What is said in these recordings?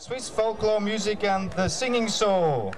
Swiss folklore music and the singing soul.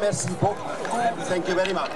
Merci beaucoup. Thank you very much.